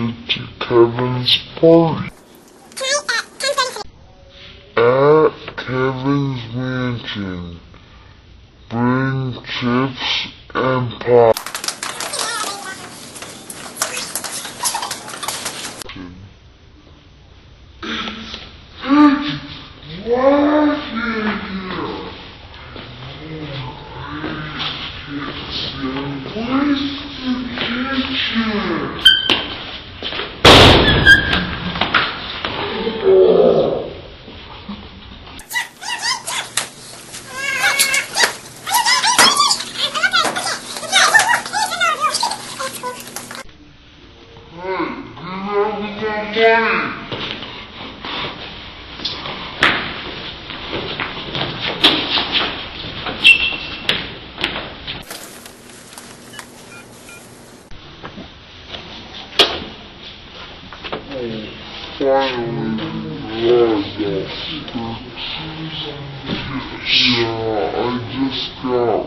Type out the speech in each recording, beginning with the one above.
invited to Kevin's party. At Kevin's mansion, bring chips and pop. down. Yeah, I just got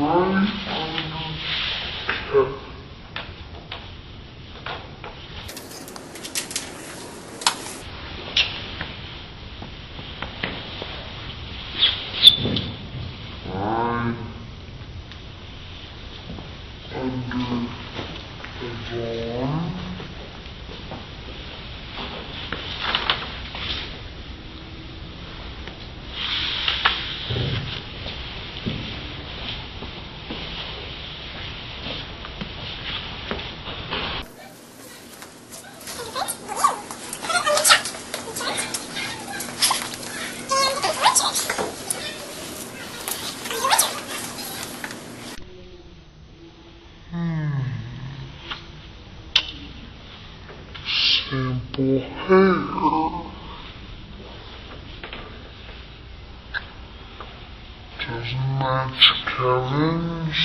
one คือห้าออ does not challenge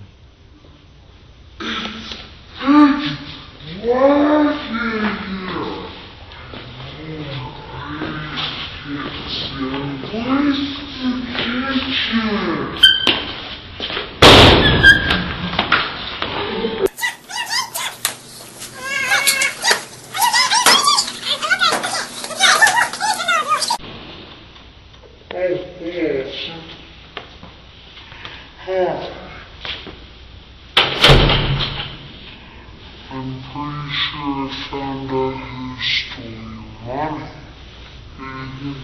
Then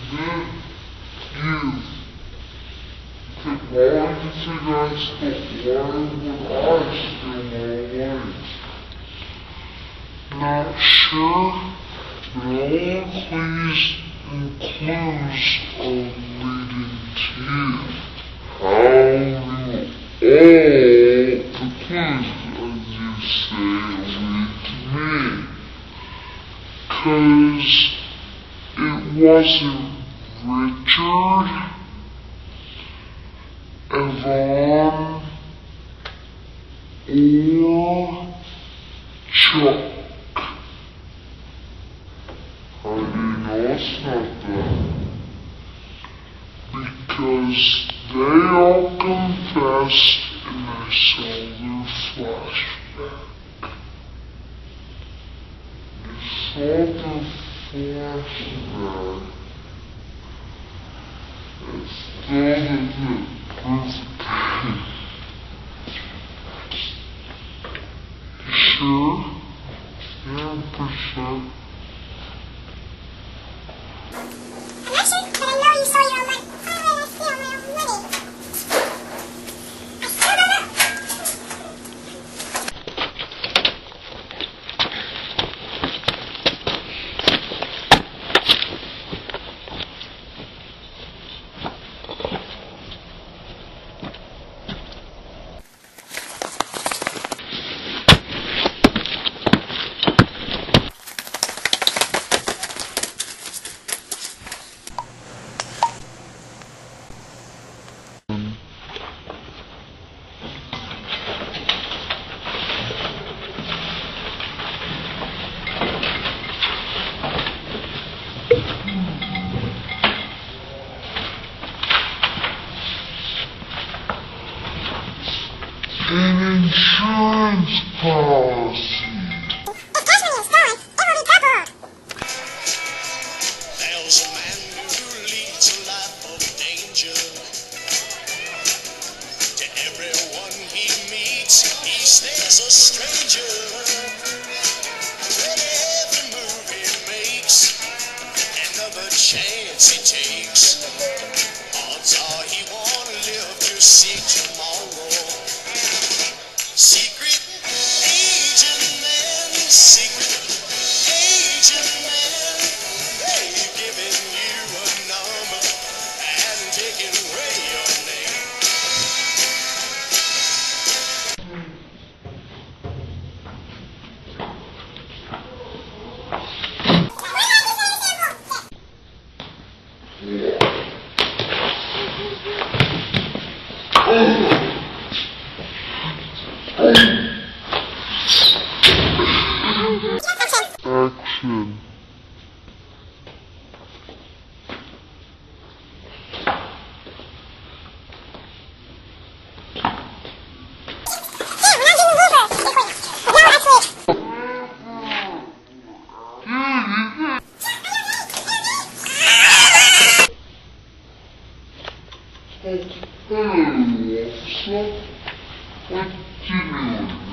you. But why do you think I stole? Why would I steal my money? Not sure, but all the and clues are leading to you. How do all the clues, as you say, lead to me? Cause it Richard, Yvonne, or Chuck. You know it's not? Because they all confessed and I saw their flashback. I saw their flashback. It's not a Sure? Yeah, percent. An insurance policy. There's a man who leads a life of danger. To everyone he meets, he stays a stranger. But every move he makes, another chance he takes. Odds are he won't live to see officer. What do you